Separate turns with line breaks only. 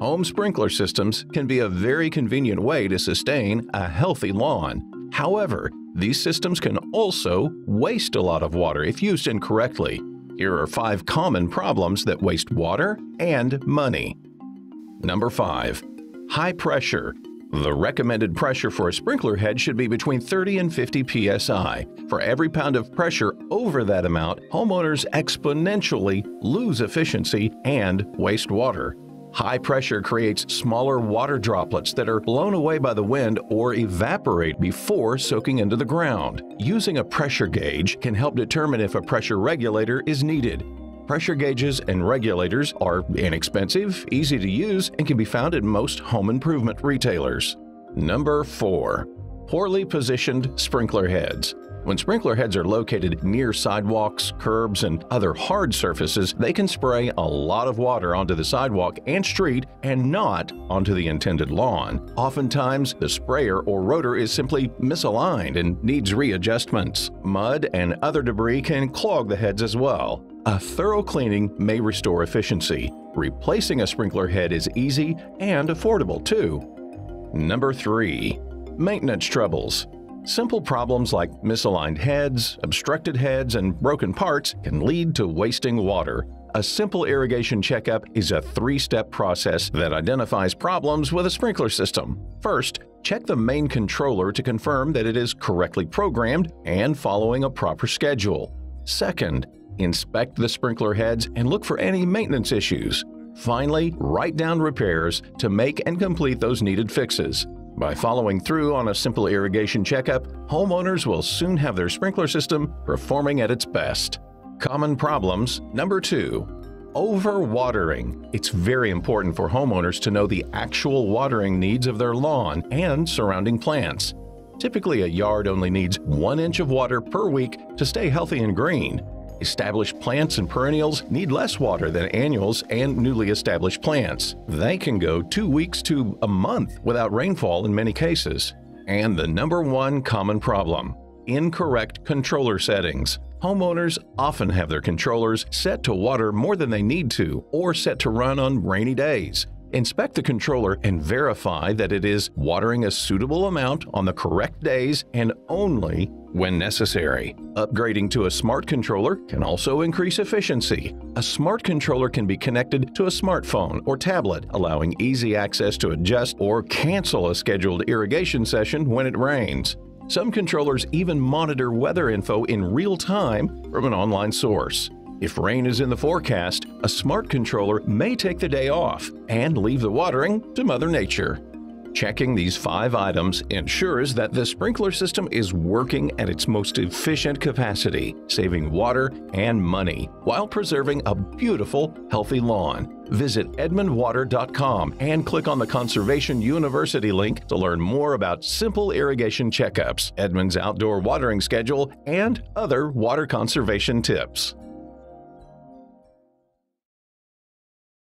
Home sprinkler systems can be a very convenient way to sustain a healthy lawn. However, these systems can also waste a lot of water if used incorrectly. Here are five common problems that waste water and money. Number 5. High pressure. The recommended pressure for a sprinkler head should be between 30 and 50 psi. For every pound of pressure over that amount, homeowners exponentially lose efficiency and waste water. High pressure creates smaller water droplets that are blown away by the wind or evaporate before soaking into the ground. Using a pressure gauge can help determine if a pressure regulator is needed. Pressure gauges and regulators are inexpensive, easy to use, and can be found at most home improvement retailers. Number 4. Poorly positioned sprinkler heads. When sprinkler heads are located near sidewalks, curbs, and other hard surfaces, they can spray a lot of water onto the sidewalk and street and not onto the intended lawn. Oftentimes, the sprayer or rotor is simply misaligned and needs readjustments. Mud and other debris can clog the heads as well. A thorough cleaning may restore efficiency. Replacing a sprinkler head is easy and affordable too. Number 3. Maintenance troubles. Simple problems like misaligned heads, obstructed heads, and broken parts can lead to wasting water. A simple irrigation checkup is a three-step process that identifies problems with a sprinkler system. First, check the main controller to confirm that it is correctly programmed and following a proper schedule. Second, inspect the sprinkler heads and look for any maintenance issues. Finally, write down repairs to make and complete those needed fixes. By following through on a simple irrigation checkup, homeowners will soon have their sprinkler system performing at its best. Common problems number 2. Overwatering. It's very important for homeowners to know the actual watering needs of their lawn and surrounding plants. Typically, a yard only needs one inch of water per week to stay healthy and green. Established plants and perennials need less water than annuals and newly established plants. They can go two weeks to a month without rainfall in many cases. And the number one common problem incorrect controller settings. Homeowners often have their controllers set to water more than they need to or set to run on rainy days. Inspect the controller and verify that it is watering a suitable amount on the correct days and only when necessary. Upgrading to a smart controller can also increase efficiency. A smart controller can be connected to a smartphone or tablet, allowing easy access to adjust or cancel a scheduled irrigation session when it rains. Some controllers even monitor weather info in real time from an online source. If rain is in the forecast, a smart controller may take the day off and leave the watering to Mother Nature. Checking these five items ensures that the sprinkler system is working at its most efficient capacity, saving water and money while preserving a beautiful, healthy lawn. Visit edmondwater.com and click on the Conservation University link to learn more about simple irrigation checkups, Edmond's outdoor watering schedule, and other water conservation tips.